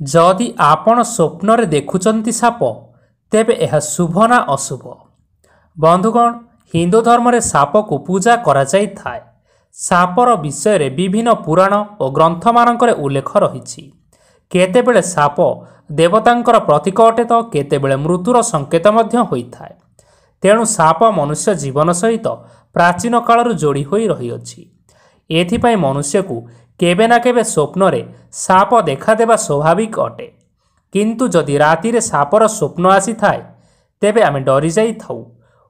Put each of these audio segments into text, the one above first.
ଯଦି ଆପଣ ସ୍ୱପ୍ନରେ ଦେଖୁଛନ୍ତି ସାପ ତେବେ ଏହା ଶୁଭ ନା ଅଶୁଭ? ବନ୍ଧୁଗଣ ହିନ୍ଦୁ ଧର୍ମରେ ସାପକୁ ପୂଜା କରାଯାଇଥାଏ। ସାପର ବିଷୟରେ ବିଭିନ୍ନ ପୁରାଣ ଓ ଗ୍ରନ୍ଥମାନଙ୍କରେ ଉଲ୍ଲେଖ ରହିଛି। କେତେବେଳେ ସାପ ଦେବତାଙ୍କର ପ୍ରତୀକ ଅଟେ ତ କେତେବେଳେ ମୃତ୍ୟୁର ସଙ୍କେତ ମଧ୍ୟ ହୋଇଥାଏ। ତେଣୁ ସାପ ମନୁଷ୍ୟ ଜୀବନ ସହିତ ପ୍ରାଚୀନ କାଳରୁ ଯୋଡ଼ି ହୋଇ ରହିଅଛି। ଏଥିପାଇଁ ମନୁଷ୍ୟକୁ କେବେ ନା କେବେ ସ୍ୱପ୍ନରେ ସାପ ଦେଖାଦେବା ସ୍ୱାଭାବିକ ଅଟେ। କିନ୍ତୁ ଯଦି ରାତିରେ ସାପର ସ୍ୱପ୍ନ ଆସିଥାଏ ତେବେ ଆମେ ଡରିଯାଇଥାଉ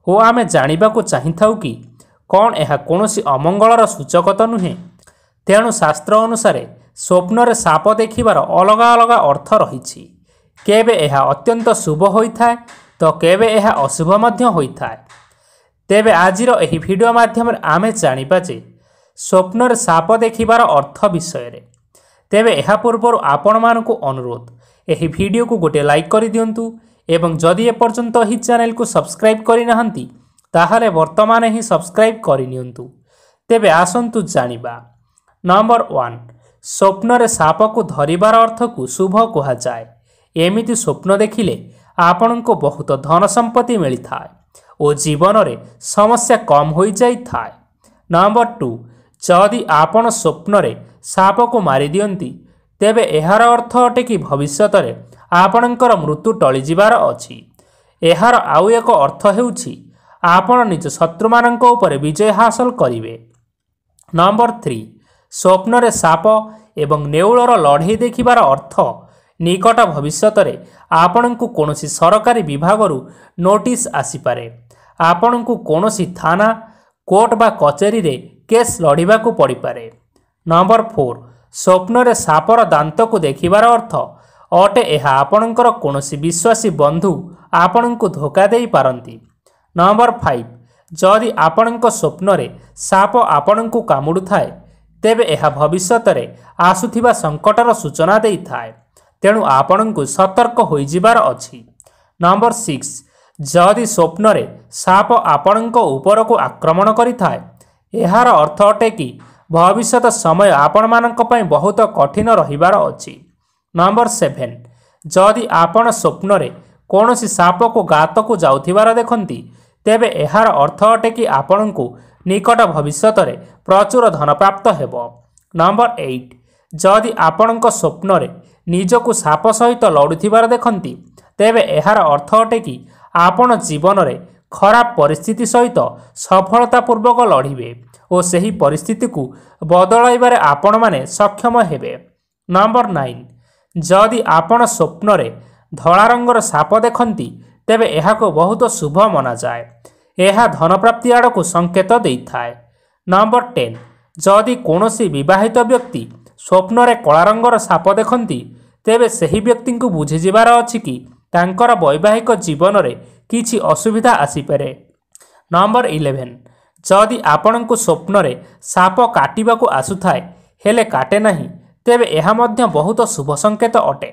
ଓ ଆମେ ଜାଣିବାକୁ ଚାହିଁଥାଉ କି କ'ଣ ଏହା କୌଣସି ଅମଙ୍ଗଳର ସୂଚକ ତ ନୁହେଁ। ତେଣୁ ଶାସ୍ତ୍ର ଅନୁସାରେ ସ୍ୱପ୍ନରେ ସାପ ଦେଖିବାର ଅଲଗା ଅଲଗା ଅର୍ଥ ରହିଛି। କେବେ ଏହା ଅତ୍ୟନ୍ତ ଶୁଭ ହୋଇଥାଏ ତ କେବେ ଏହା ଅଶୁଭ ମଧ୍ୟ ହୋଇଥାଏ। ତେବେ ଆଜିର ଏହି ଭିଡ଼ିଓ ମାଧ୍ୟମରେ ଆମେ ଜାଣିବା ଯେ ସ୍ୱପ୍ନରେ ସାପ ଦେଖିବାର ଅର୍ଥ ବିଷୟରେ। ତେବେ ଏହା ପୂର୍ବରୁ ଆପଣମାନଙ୍କୁ ଅନୁରୋଧ ଏହି ଭିଡ଼ିଓକୁ ଗୋଟିଏ ଲାଇକ୍ କରିଦିଅନ୍ତୁ ଏବଂ ଯଦି ଏପର୍ଯ୍ୟନ୍ତ ଏହି ଚ୍ୟାନେଲକୁ ସବସ୍କ୍ରାଇବ୍ କରିନାହାନ୍ତି ତାହେଲେ ବର୍ତ୍ତମାନ ହିଁ ସବସ୍କ୍ରାଇବ୍ କରିନିଅନ୍ତୁ। ତେବେ ଆସନ୍ତୁ ଜାଣିବା। ନମ୍ବର ୱାନ୍ ସ୍ୱପ୍ନରେ ସାପକୁ ଧରିବାର ଅର୍ଥକୁ ଶୁଭ କୁହାଯାଏ। ଏମିତି ସ୍ୱପ୍ନ ଦେଖିଲେ ଆପଣଙ୍କୁ ବହୁତ ଧନ ସମ୍ପତ୍ତି ମିଳିଥାଏ ଓ ଜୀବନରେ ସମସ୍ୟା କମ୍ ହୋଇଯାଇଥାଏ। ନମ୍ବର ଟୁ ଯଦି ଆପଣ ସ୍ୱପ୍ନରେ ସାପକୁ ମାରିଦିଅନ୍ତି ତେବେ ଏହାର ଅର୍ଥ ଅଟେ କି ଭବିଷ୍ୟତରେ ଆପଣଙ୍କର ମୃତ୍ୟୁ ଟଳିଯିବାର ଅଛି। ଏହାର ଆଉ ଏକ ଅର୍ଥ ହେଉଛି ଆପଣ ନିଜ ଶତ୍ରୁମାନଙ୍କ ଉପରେ ବିଜୟ ହାସଲ କରିବେ। ନମ୍ବର ଥ୍ରୀ ସ୍ୱପ୍ନରେ ସାପ ଏବଂ ନେଉଳର ଲଢ଼େଇ ଦେଖିବାର ଅର୍ଥ ନିକଟ ଭବିଷ୍ୟତରେ ଆପଣଙ୍କୁ କୌଣସି ସରକାରୀ ବିଭାଗରୁ ନୋଟିସ୍ ଆସିପାରେ। ଆପଣଙ୍କୁ କୌଣସି ଥାନା କୋର୍ଟ ବା କଚେରୀରେ କେସ୍ ଲଢ଼ିବାକୁ ପଡ଼ିପାରେ। ନମ୍ବର ଫୋର୍ ସ୍ୱପ୍ନରେ ସାପର ଦାନ୍ତକୁ ଦେଖିବାର ଅର୍ଥ ଅଟେ ଏହା ଆପଣଙ୍କର କୌଣସି ବିଶ୍ୱାସୀ ବନ୍ଧୁ ଆପଣଙ୍କୁ ଧୋକା ଦେଇପାରନ୍ତି ନମ୍ବର ଫାଇଭ୍ ଯଦି ଆପଣଙ୍କ ସ୍ୱପ୍ନରେ ସାପ ଆପଣଙ୍କୁ କାମୁଡ଼ୁଥାଏ ତେବେ ଏହା ଭବିଷ୍ୟତରେ ଆସୁଥିବା ସଙ୍କଟର ସୂଚନା ଦେଇଥାଏ। ତେଣୁ ଆପଣଙ୍କୁ ସତର୍କ ହୋଇଯିବାର ଅଛି। ନମ୍ବର ସିକ୍ସ ଯଦି ସ୍ୱପ୍ନରେ ସାପ ଆପଣଙ୍କ ଉପରକୁ ଆକ୍ରମଣ କରିଥାଏ ଏହାର ଅର୍ଥ ଅଟେ କି ଭବିଷ୍ୟତ ସମୟ ଆପଣମାନଙ୍କ ପାଇଁ ବହୁତ କଠିନ ରହିବାର ଅଛି। Number seven. ଯଦି ଆପଣ ସ୍ୱପ୍ନରେ କୌଣସି ସାପକୁ ଗାତକୁ ଯାଉଥିବାର ଦେଖନ୍ତି ତେବେ ଏହାର ଅର୍ଥ ଅଟେ କି ଆପଣଙ୍କୁ ନିକଟ ଭବିଷ୍ୟତରେ ପ୍ରଚୁର ଧନପ୍ରାପ୍ତ ହେବ। Number eight. ଯଦି ଆପଣଙ୍କ ସ୍ୱପ୍ନରେ ନିଜକୁ ସାପ ସହିତ ଲଢ଼ୁଥିବାର ଦେଖନ୍ତି ତେବେ ଏହାର ଅର୍ଥ ଅଟେ କି ଆପଣ ଜୀବନରେ ଖରାପ ପରିସ୍ଥିତି ସହିତ ସଫଳତାପୂର୍ବକ ଲଢ଼ିବେ ଓ ସେହି ପରିସ୍ଥିତିକୁ ବଦଳାଇବାରେ ଆପଣମାନେ ସକ୍ଷମ ହେବେ। ନମ୍ବର ନାଇନ୍ ଯଦି ଆପଣ ସ୍ୱପ୍ନରେ ଧଳା ରଙ୍ଗର ସାପ ଦେଖନ୍ତି ତେବେ ଏହାକୁ ବହୁତ ଶୁଭ ମନାଯାଏ। ଏହା ଧନପ୍ରାପ୍ତି ଆଡ଼କୁ ସଙ୍କେତ ଦେଇଥାଏ। ନମ୍ବର ଟେନ୍ ଯଦି କୌଣସି ବିବାହିତ ବ୍ୟକ୍ତି ସ୍ୱପ୍ନରେ କଳା ରଙ୍ଗର ସାପ ଦେଖନ୍ତି ତେବେ ସେହି ବ୍ୟକ୍ତିଙ୍କୁ ବୁଝିଯିବାର ଅଛି କି? ତାଙ୍କର ବୈବାହିକ ଜୀବନରେ କିଛି ଅସୁବିଧା ଆସିପାରେ। Number eleven. ଯଦି ଆପଣଙ୍କୁ ସ୍ୱପ୍ନରେ ସାପ କାଟିବାକୁ ଆସୁଥାଏ ହେଲେ କାଟେ ନାହିଁ ତେବେ ଏହା ମଧ୍ୟ ବହୁତ ଶୁଭ ସଙ୍କେତ ଅଟେ।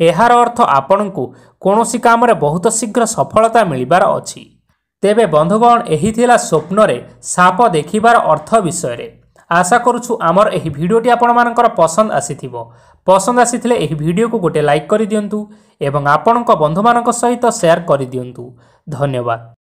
ଏହାର ଅର୍ଥ ଆପଣଙ୍କୁ କୌଣସି କାମରେ ବହୁତ ଶୀଘ୍ର ସଫଳତା ମିଳିବାର ଅଛି। ତେବେ ବନ୍ଧୁଗଣ ଏହି ଥିଲା ସ୍ୱପ୍ନରେ ସାପ ଦେଖିବାର ଅର୍ଥ ବିଷୟରେ। ଆଶା କରୁଛୁ ଆମର ଏହି ଭିଡ଼ିଓଟି ଆପଣମାନଙ୍କର ପସନ୍ଦ ଆସିଥିବ ପସନ୍ଦ ଆସିଥିଲେ ଏହି ଭିଡ଼ିଓକୁ ଗୋଟେ ଲାଇକ୍ କରିଦିଅନ୍ତୁ ଏବଂ ଆପଣଙ୍କ ବନ୍ଧୁମାନଙ୍କ ସହିତ ସେୟାର କରିଦିଅନ୍ତୁ ଧନ୍ୟବାଦ